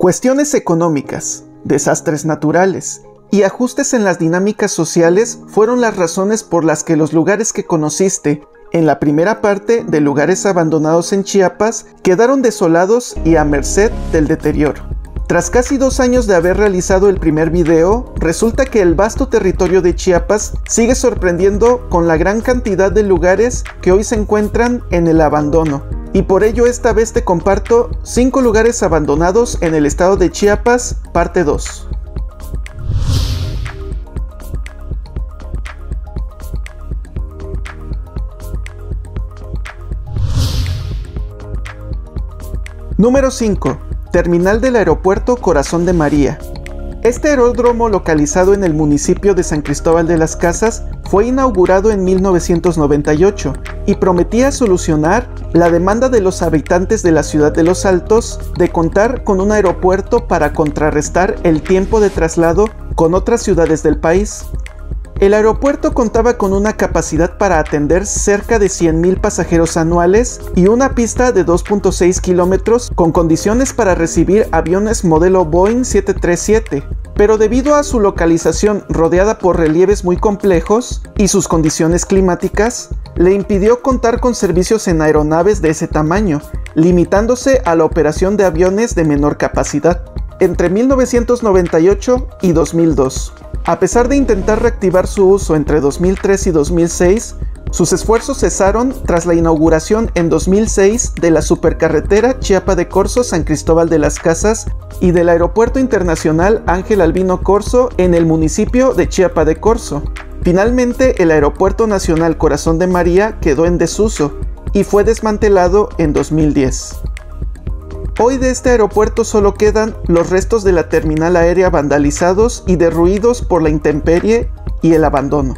Cuestiones económicas, desastres naturales y ajustes en las dinámicas sociales fueron las razones por las que los lugares que conociste en la primera parte de lugares abandonados en Chiapas quedaron desolados y a merced del deterioro. Tras casi dos años de haber realizado el primer video, resulta que el vasto territorio de Chiapas sigue sorprendiendo con la gran cantidad de lugares que hoy se encuentran en el abandono. Y por ello esta vez te comparto 5 lugares abandonados en el estado de Chiapas, parte 2. Número 5. Terminal del Aeropuerto Corazón de María. Este aeródromo localizado en el municipio de San Cristóbal de las Casas fue inaugurado en 1998 y prometía solucionar la demanda de los habitantes de la ciudad de Los Altos de contar con un aeropuerto para contrarrestar el tiempo de traslado con otras ciudades del país. El aeropuerto contaba con una capacidad para atender cerca de 100.000 pasajeros anuales y una pista de 2.6 kilómetros con condiciones para recibir aviones modelo Boeing 737. Pero debido a su localización rodeada por relieves muy complejos y sus condiciones climáticas, le impidió contar con servicios en aeronaves de ese tamaño, limitándose a la operación de aviones de menor capacidad entre 1998 y 2002. A pesar de intentar reactivar su uso entre 2003 y 2006, sus esfuerzos cesaron tras la inauguración en 2006 de la supercarretera Chiapa de Corzo San Cristóbal de las Casas y del Aeropuerto Internacional Ángel Albino Corzo en el municipio de Chiapa de Corzo. Finalmente, el Aeropuerto Nacional Corazón de María quedó en desuso y fue desmantelado en 2010. Hoy de este aeropuerto solo quedan los restos de la terminal aérea vandalizados y derruidos por la intemperie y el abandono.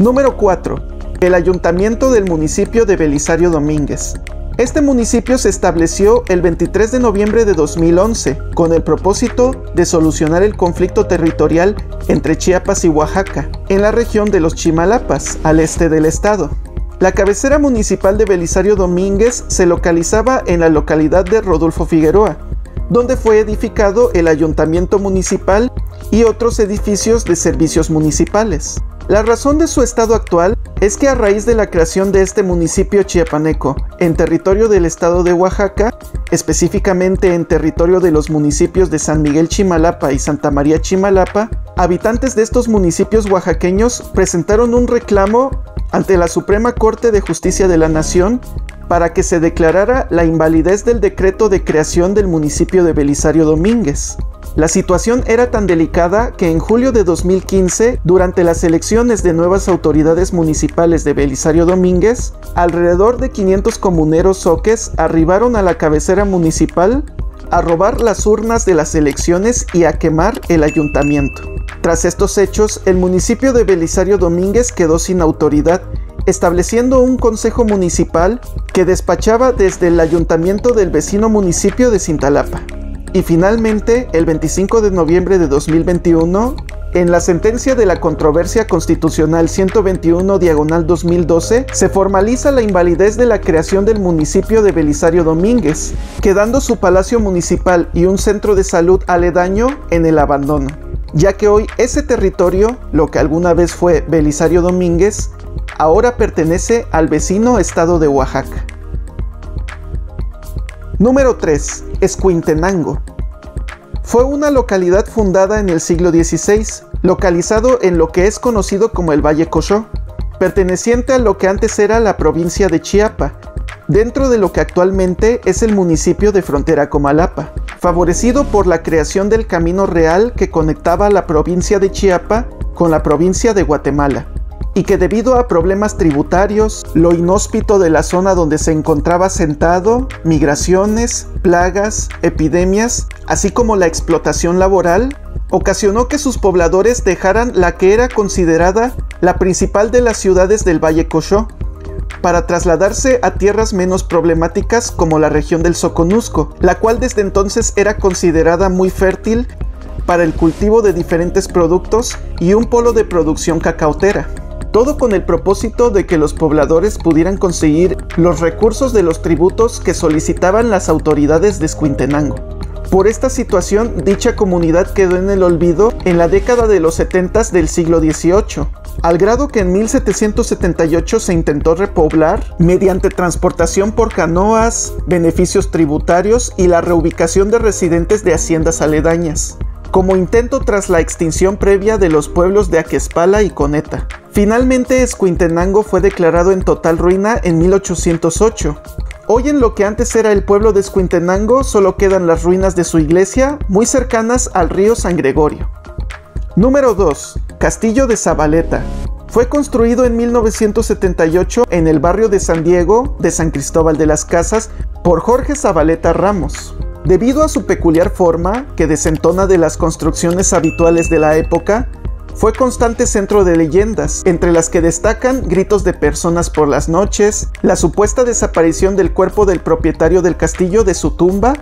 Número 4. El ayuntamiento del municipio de Belisario Domínguez. Este municipio se estableció el 23 de noviembre de 2011 con el propósito de solucionar el conflicto territorial entre Chiapas y Oaxaca, en la región de los Chimalapas, al este del estado. La cabecera municipal de Belisario Domínguez se localizaba en la localidad de Rodolfo Figueroa, donde fue edificado el ayuntamiento municipal y otros edificios de servicios municipales. La razón de su estado actual es que a raíz de la creación de este municipio chiapaneco en territorio del estado de Oaxaca, específicamente en territorio de los municipios de San Miguel Chimalapa y Santa María Chimalapa, habitantes de estos municipios oaxaqueños presentaron un reclamo ante la Suprema Corte de Justicia de la Nación para que se declarara la invalidez del decreto de creación del municipio de Belisario Domínguez. La situación era tan delicada que en julio de 2015, durante las elecciones de nuevas autoridades municipales de Belisario Domínguez, alrededor de 500 comuneros soques arribaron a la cabecera municipal a robar las urnas de las elecciones y a quemar el ayuntamiento. Tras estos hechos, el municipio de Belisario Domínguez quedó sin autoridad, estableciendo un consejo municipal que despachaba desde el ayuntamiento del vecino municipio de Cintalapa. Y finalmente, el 25 de noviembre de 2021, en la sentencia de la controversia constitucional 121 diagonal 2012, se formaliza la invalidez de la creación del municipio de Belisario Domínguez, quedando su palacio municipal y un centro de salud aledaño en el abandono, ya que hoy ese territorio, lo que alguna vez fue Belisario Domínguez, ahora pertenece al vecino estado de Oaxaca. Número 3. Escuintenango. Fue una localidad fundada en el siglo XVI, localizado en lo que es conocido como el Valle Cochó, perteneciente a lo que antes era la provincia de Chiapa, dentro de lo que actualmente es el municipio de Frontera Comalapa, favorecido por la creación del camino real que conectaba la provincia de Chiapa con la provincia de Guatemala y que debido a problemas tributarios, lo inhóspito de la zona donde se encontraba sentado, migraciones, plagas, epidemias, así como la explotación laboral, ocasionó que sus pobladores dejaran la que era considerada la principal de las ciudades del Valle Cochó, para trasladarse a tierras menos problemáticas como la región del Soconusco, la cual desde entonces era considerada muy fértil para el cultivo de diferentes productos y un polo de producción cacautera todo con el propósito de que los pobladores pudieran conseguir los recursos de los tributos que solicitaban las autoridades de Escuintenango. Por esta situación, dicha comunidad quedó en el olvido en la década de los 70 del siglo XVIII, al grado que en 1778 se intentó repoblar mediante transportación por canoas, beneficios tributarios y la reubicación de residentes de haciendas aledañas, como intento tras la extinción previa de los pueblos de Aquespala y Coneta. Finalmente, Escuintenango fue declarado en total ruina en 1808, Hoy en lo que antes era el pueblo de Escuintenango solo quedan las ruinas de su iglesia muy cercanas al río San Gregorio. Número 2. Castillo de Zabaleta. Fue construido en 1978 en el barrio de San Diego de San Cristóbal de las Casas por Jorge Zabaleta Ramos. Debido a su peculiar forma, que desentona de las construcciones habituales de la época, fue constante centro de leyendas, entre las que destacan gritos de personas por las noches, la supuesta desaparición del cuerpo del propietario del castillo de su tumba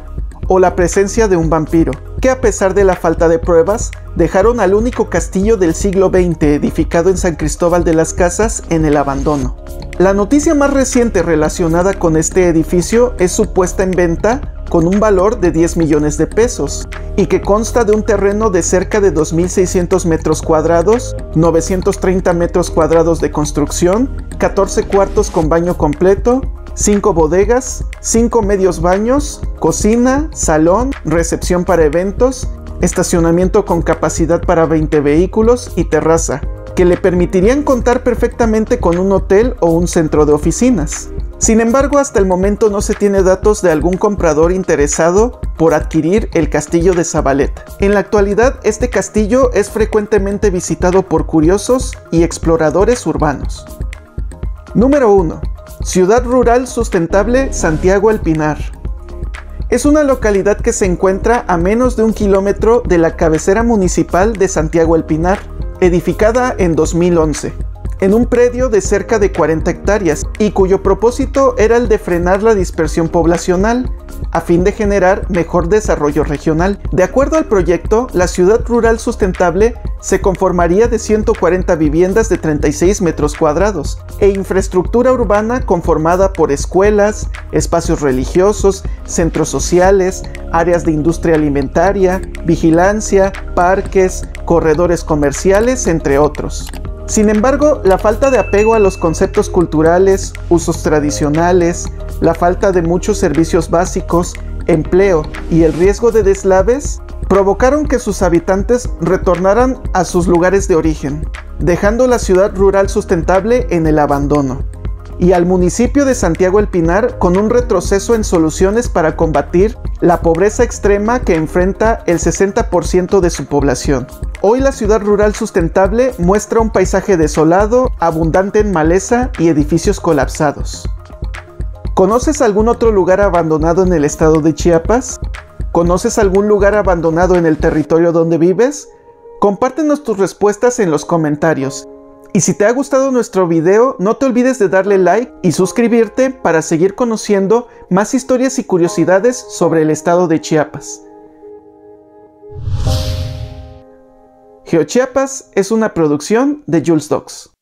o la presencia de un vampiro, que a pesar de la falta de pruebas, dejaron al único castillo del siglo XX edificado en San Cristóbal de las Casas en el abandono. La noticia más reciente relacionada con este edificio es su puesta en venta con un valor de 10 millones de pesos y que consta de un terreno de cerca de 2.600 metros cuadrados, 930 metros cuadrados de construcción, 14 cuartos con baño completo, 5 bodegas, 5 medios baños, cocina, salón, recepción para eventos, estacionamiento con capacidad para 20 vehículos y terraza, que le permitirían contar perfectamente con un hotel o un centro de oficinas. Sin embargo, hasta el momento no se tiene datos de algún comprador interesado por adquirir el castillo de Zabaleta. En la actualidad, este castillo es frecuentemente visitado por curiosos y exploradores urbanos. Número 1. Ciudad Rural Sustentable Santiago El Pinar. Es una localidad que se encuentra a menos de un kilómetro de la cabecera municipal de Santiago El Pinar, edificada en 2011 en un predio de cerca de 40 hectáreas y cuyo propósito era el de frenar la dispersión poblacional a fin de generar mejor desarrollo regional. De acuerdo al proyecto, la ciudad rural sustentable se conformaría de 140 viviendas de 36 metros cuadrados e infraestructura urbana conformada por escuelas, espacios religiosos, centros sociales, áreas de industria alimentaria, vigilancia, parques, corredores comerciales, entre otros. Sin embargo, la falta de apego a los conceptos culturales, usos tradicionales, la falta de muchos servicios básicos, empleo y el riesgo de deslaves provocaron que sus habitantes retornaran a sus lugares de origen, dejando la ciudad rural sustentable en el abandono y al municipio de Santiago El Pinar con un retroceso en soluciones para combatir la pobreza extrema que enfrenta el 60% de su población. Hoy la ciudad rural sustentable muestra un paisaje desolado, abundante en maleza y edificios colapsados. ¿Conoces algún otro lugar abandonado en el estado de Chiapas? ¿Conoces algún lugar abandonado en el territorio donde vives? Compártenos tus respuestas en los comentarios y si te ha gustado nuestro video, no te olvides de darle like y suscribirte para seguir conociendo más historias y curiosidades sobre el estado de Chiapas. GeoChiapas es una producción de Jules Docs.